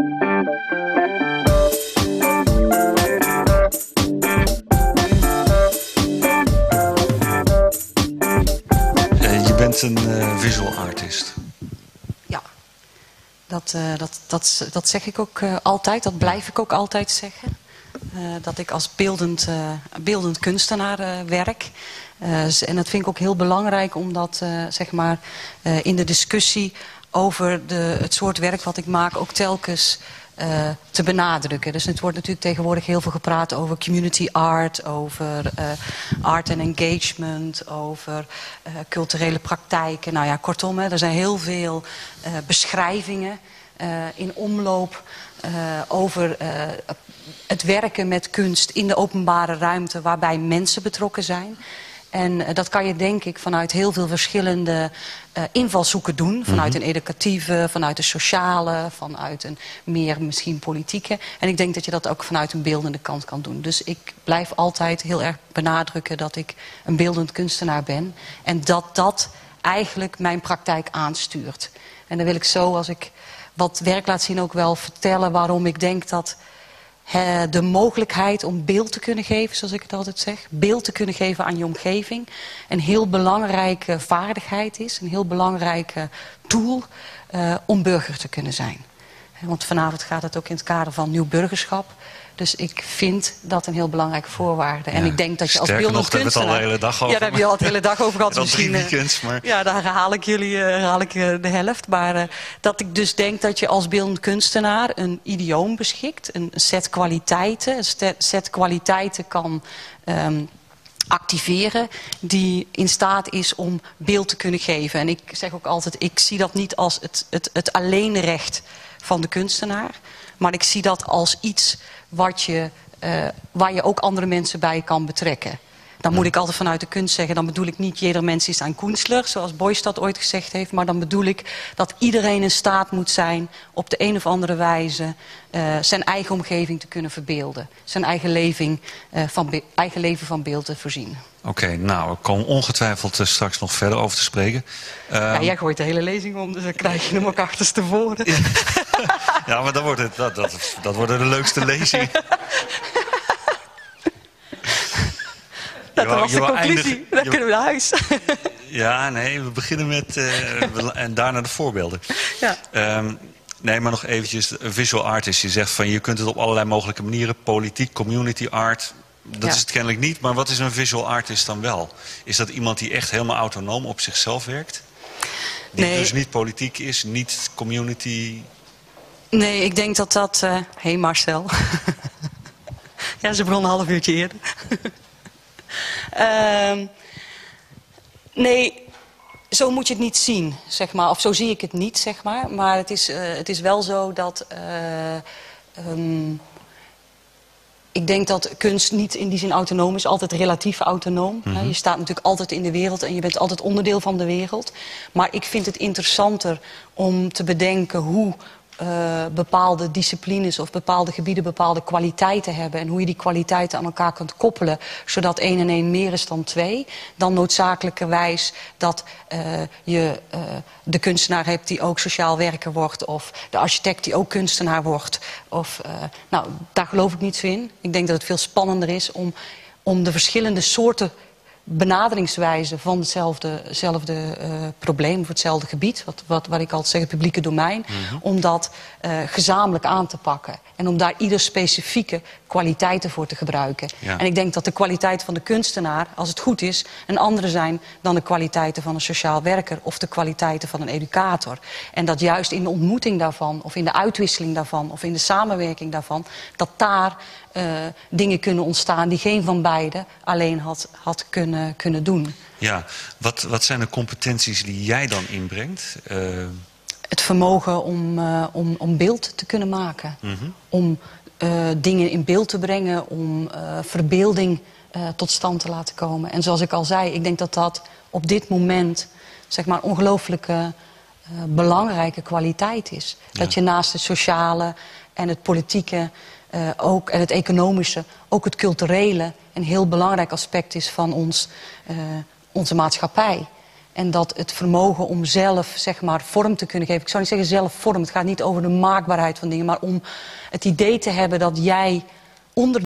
Eh, je bent een eh, visual artist. Ja, dat, eh, dat, dat, dat zeg ik ook altijd, dat blijf ik ook altijd zeggen. Dat ik als beeldend, beeldend kunstenaar werk. En dat vind ik ook heel belangrijk omdat zeg maar, in de discussie over de, het soort werk wat ik maak ook telkens eh, te benadrukken. Dus het wordt natuurlijk tegenwoordig heel veel gepraat over community art, over eh, art en engagement, over eh, culturele praktijken. Nou ja, kortom, hè, er zijn heel veel beschrijvingen in omloop over het werken met kunst in de openbare ruimte waarbij mensen betrokken zijn. En eh, dat kan je denk ik vanuit heel veel verschillende eh, invalshoeken doen. Vanuit een educatieve, vanuit een sociale, vanuit een meer misschien politieke. En ik denk dat je dat ook vanuit een beeldende kant kan doen. Dus ik blijf altijd heel erg benadrukken dat ik een beeldend kunstenaar ben. En dat dat eigenlijk mijn praktijk aanstuurt. En dan wil ik zo, als ik wat werk laat zien, ook wel vertellen waarom ik denk dat eh, de mogelijkheid om beeld te kunnen geven, zoals ik het altijd zeg, beeld te kunnen geven aan je omgeving, een heel belangrijke vaardigheid is, een heel belangrijke tool eh, om burger te kunnen zijn. Want vanavond gaat het ook in het kader van nieuw burgerschap. Dus ik vind dat een heel belangrijke voorwaarde. En Ja, ik denk dat je als sterker beeldend nog, daar hebben we het al kunstenaar... de hele dag over, Ja, daar heb je al de hele dag over gehad. Misschien, eh, weekends, maar- ja, daar herhaal ik jullie eh, herhaal ik, eh, de helft. Maar dat ik dus denk dat je als beeldend kunstenaar een idioom beschikt. Een set kwaliteiten. Een set kwaliteiten kan ehm, activeren die in staat is om beeld te kunnen geven. En ik zeg ook altijd, ik zie dat niet als het, het, het alleenrecht van de kunstenaar. Maar ik zie dat als iets wat je, eh, waar je ook andere mensen bij kan betrekken. Dan moet ik altijd vanuit de kunst zeggen, dan bedoel ik niet jeder mens is een kunstler, zoals Boyce dat ooit gezegd heeft. Maar dan bedoel ik dat iedereen in staat moet zijn op de een of andere wijze eh, zijn eigen omgeving te kunnen verbeelden. Zijn eigen, leving, eh, van eigen leven van beeld te voorzien. Oké, nou, ik kom ongetwijfeld eh, straks nog verder over te spreken. ja, Ehm, jij gooit de hele lezing om, dus dan krijg je hem ook achterstevoren. ja, maar dan wordt het, dat, dat, dat worden de leukste lezingen. Dat was de conclusie. Dan je- kunnen we naar huis. Ja, nee, we beginnen met... eh, en daarna de voorbeelden. ja. Ehm, nee, maar nog eventjes, een visual artist. Je zegt van, je kunt het op allerlei mogelijke manieren. Politiek, community art. Dat Ja. is het kennelijk niet. Maar wat is een visual artist dan wel? Is dat iemand die echt helemaal autonoom op zichzelf werkt? Die Nee. dus niet politiek is, niet community... Nee, ik denk dat dat... Hé hey Marcel. ja, ze begon een half uurtje eerder. Ehm, nee, zo moet je het niet zien, zeg maar. Of zo zie ik het niet, zeg maar. Maar het is, eh, het is wel zo dat... eh, ehm, ik denk dat kunst niet in die zin autonoom is, altijd relatief autonoom. Hè, Je staat natuurlijk altijd in de wereld en je bent altijd onderdeel van de wereld. Maar ik vind het interessanter om te bedenken hoe eh, bepaalde disciplines of bepaalde gebieden bepaalde kwaliteiten hebben. En hoe je die kwaliteiten aan elkaar kunt koppelen, zodat één en één meer is dan twee. Dan noodzakelijkerwijs dat eh, je eh, de kunstenaar hebt die ook sociaal werker wordt. Of de architect die ook kunstenaar wordt. Of, nou, daar geloof ik niet zo in. Ik denk dat het veel spannender is om, om de verschillende soorten benaderingswijzen van hetzelfde, hetzelfde eh, probleem of hetzelfde gebied, wat, wat, wat ik altijd zeg, het publieke domein, om dat eh, gezamenlijk aan te pakken. En om daar ieder specifieke kwaliteiten voor te gebruiken. Ja. En ik denk dat de kwaliteiten van de kunstenaar, als het goed is, een andere zijn dan de kwaliteiten van een sociaal werker of de kwaliteiten van een educator. En dat juist in de ontmoeting daarvan, of in de uitwisseling daarvan, of in de samenwerking daarvan, dat daar eh, dingen kunnen ontstaan die geen van beiden alleen had, had kunnen, kunnen doen. Ja, wat, wat zijn de competenties die jij dan inbrengt? Eh, Het vermogen om, eh, om, om beeld te kunnen maken. Om eh, dingen in beeld te brengen, om verbeelding tot stand te laten komen. En zoals ik al zei, ik denk dat dat op dit moment zeg maar, ongelooflijke belangrijke kwaliteit is. Dat je naast het sociale en het politieke eh, ook, en het economische, ook het culturele een heel belangrijk aspect is van ons, eh, onze maatschappij. En dat het vermogen om zelf zeg maar, vorm te kunnen geven. Ik zou niet zeggen zelf vorm. Het gaat niet over de maakbaarheid van dingen. Maar om het idee te hebben dat jij onder